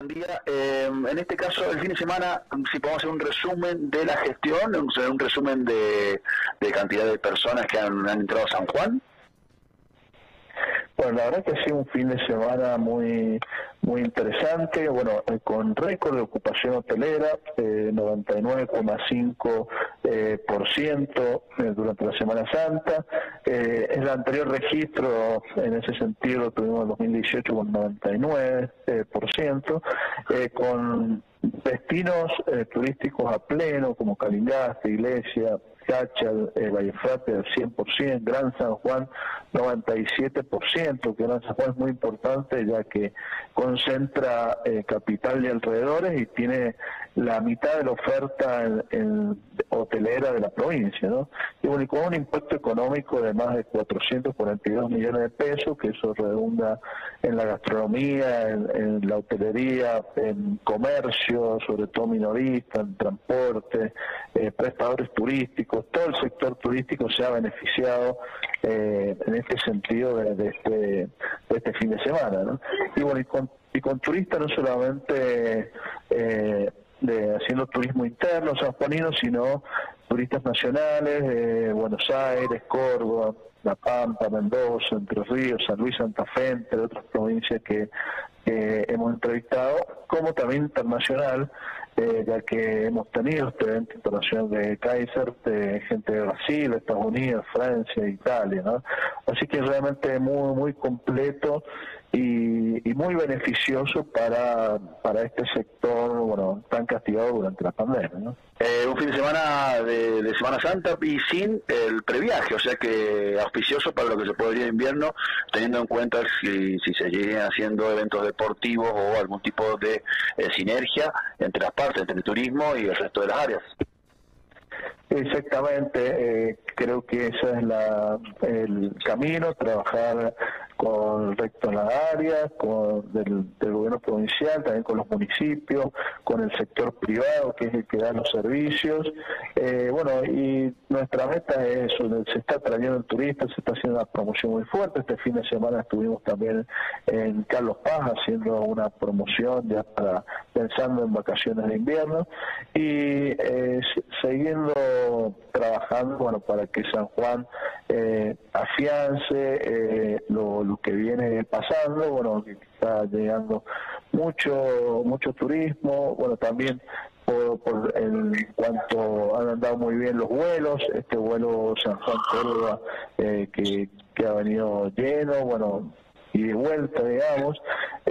Buen día. Eh, en este caso, el fin de semana, si podemos hacer un resumen de la gestión, un, resumen de, cantidad de personas que han entrado a San Juan. Bueno, la verdad que ha sido un fin de semana muy muy interesante, bueno, eh, con récord de ocupación hotelera, eh, 99,5% eh, por ciento, eh, durante la Semana Santa. el anterior registro en ese sentido tuvimos en 2018 con 99%, por ciento, con destinos turísticos a pleno como Calingasta, Iglesia, Cacha, eh, Vallefrate al 100%, Gran San Juan 97%, que Gran San Juan es muy importante ya que concentra eh, capital y alrededores y tiene la mitad de la oferta en, hotelera de la provincia, ¿no? Y bueno, y con un impacto económico de más de 442 millones de pesos, que eso redunda en la gastronomía, en, la hotelería, en comercio, sobre todo minorista, en transporte, eh, prestadores turísticos, todo el sector turístico se ha beneficiado eh, en este sentido de, este, de este fin de semana, ¿no? Y bueno, y con, y con turistas no solamente... Eh, de haciendo turismo interno sanjuanino, sino turistas nacionales de Buenos Aires, Córdoba, La Pampa, Mendoza, Entre Ríos, San Luis, Santa Fe, entre otras provincias que, hemos entrevistado, como también internacional, eh, ya que hemos tenido este evento internacional de Kaiser, de gente de Brasil, Estados Unidos, Francia, Italia, ¿no? Así que realmente muy, muy completo y, muy beneficioso para, para este sector bueno tan castigado durante la pandemia. Eh, un fin de semana de, Semana Santa y sin el previaje, o sea que auspicioso para lo que se podría invierno, teniendo en cuenta si, si se lleguen haciendo eventos deportivos o algún tipo de eh, sinergia entre las partes, entre el turismo y el resto de las áreas. Exactamente, eh, creo que ese es la, el camino, trabajar con el resto de las áreas, con del, gobierno provincial, también con los municipios, con el sector privado, que es el que da los servicios. Eh, bueno, y nuestra meta es eso, se está trayendo el turista, se está haciendo una promoción muy fuerte. Este fin de semana estuvimos también en Carlos Paz haciendo una promoción ya para pensando en vacaciones de invierno y eh, siguiendo trabajando bueno para que San Juan eh, afiance eh, lo, lo, que viene pasando bueno que está llegando mucho mucho turismo bueno también por, por en cuanto han andado muy bien los vuelos este vuelo San Juan Córdoba eh, que, que ha venido lleno bueno y de vuelta, digamos.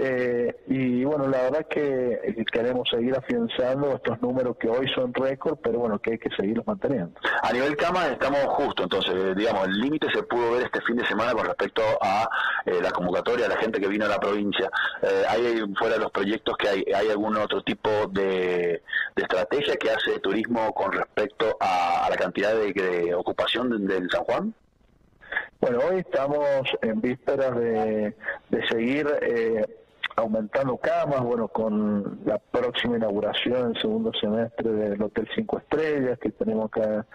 Eh, y bueno, la verdad que queremos seguir afianzando estos números que hoy son récord, pero bueno, que hay que seguirlos manteniendo. A nivel cama estamos justo, entonces, eh, digamos, el límite se pudo ver este fin de semana con respecto a eh, la convocatoria, a la gente que vino a la provincia. ¿Hay fuera de los proyectos que hay, hay algún otro tipo de, estrategia que hace turismo con respecto a, la cantidad de, ocupación del San Juan? Bueno, hoy estamos en vísperas de, seguir eh, aumentando camas, bueno, con la próxima inauguración el segundo semestre del Hotel Cinco Estrellas que tenemos acá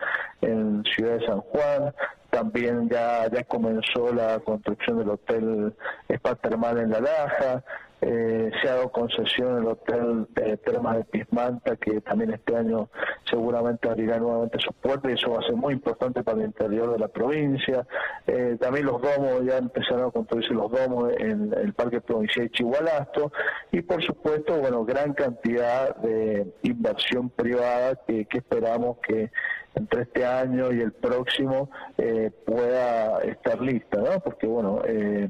en Ciudad de San Juan. También ya, ya comenzó la construcción del Hotel Spa Termal en La Laja. Eh, se ha dado concesión el Hotel de Termas de Pismanta, que también este año seguramente abrirá nuevamente sus puertas y eso va a ser muy importante para el interior de la provincia. Eh, también los domos, ya empezaron a construirse los domos en el Parque Provincial de Chihualasto y por supuesto, bueno, gran cantidad de inversión privada que, esperamos que entre este año y el próximo eh, pueda estar lista, ¿no? Porque bueno, eh,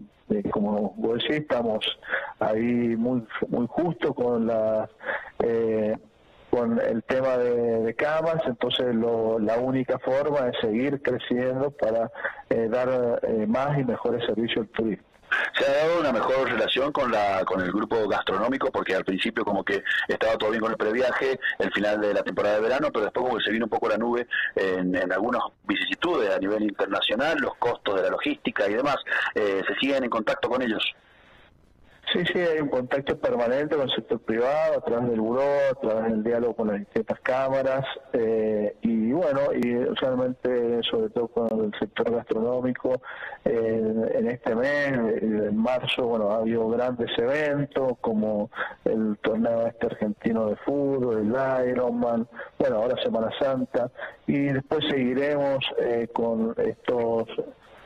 como vos decís, estamos ahí muy muy justo con la eh, con el tema de, camas, entonces la única forma es seguir creciendo para eh, dar eh, más y mejores servicios al turismo se ha dado una mejor relación con la con el grupo gastronómico porque al principio como que estaba todo bien con el previaje el final de la temporada de verano pero después como que se vino un poco la nube en, en algunas vicisitudes a nivel internacional los costos de la logística y demás. Eh, se siguen en contacto con ellos Sí, sí, hay un contacto permanente con el sector privado, a través del buró, a través del diálogo con las distintas cámaras, eh, y bueno, y usualmente sobre todo con el sector gastronómico, en este mes, en marzo, bueno, ha habido grandes eventos como el torneo este argentino de fútbol, el Ironman, bueno, ahora Semana Santa, y después seguiremos eh, con estos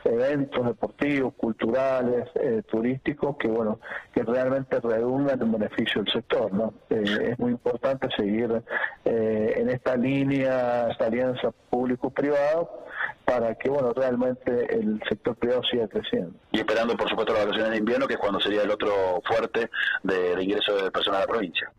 eventos deportivos, culturales, eh, turísticos, que bueno, que realmente redundan en beneficio del sector, ¿no? Eh, es muy importante seguir eh, en esta línea, esta alianza público-privado, para que bueno realmente el sector privado siga creciendo. Y esperando por supuesto las vacaciones de invierno, que es cuando sería el otro fuerte de, ingreso de personas a la provincia.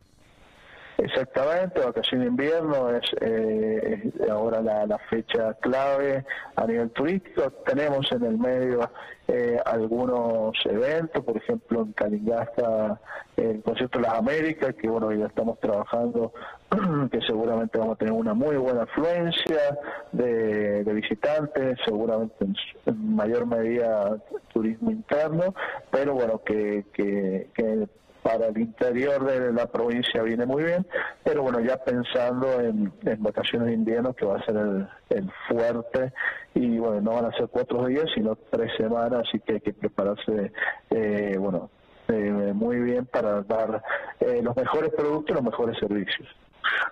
Exactamente, vacación de invierno es eh, ahora la, fecha clave a nivel turístico. Tenemos en el medio eh, algunos eventos, por ejemplo en Calingasta el concierto de las Américas, que bueno, ya estamos trabajando, que seguramente vamos a tener una muy buena afluencia de, visitantes, seguramente en, mayor medida turismo interno, pero bueno, que, que, que para el interior de la provincia viene muy bien, pero bueno, ya pensando en, vacaciones de invierno, que va a ser el, fuerte, y bueno, no van a ser cuatro días, sino tres semanas, así que hay que prepararse, eh, bueno, eh, muy bien para dar eh, los mejores productos y los mejores servicios.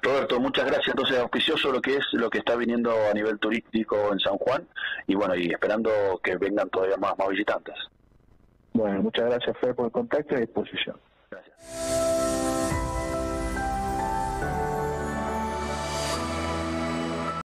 Roberto, muchas gracias. Entonces, auspicioso lo que es lo que está viniendo a nivel turístico en San Juan y bueno, y esperando que vengan todavía más, más visitantes. Bueno, muchas gracias, Fede, por el contacto y disposición.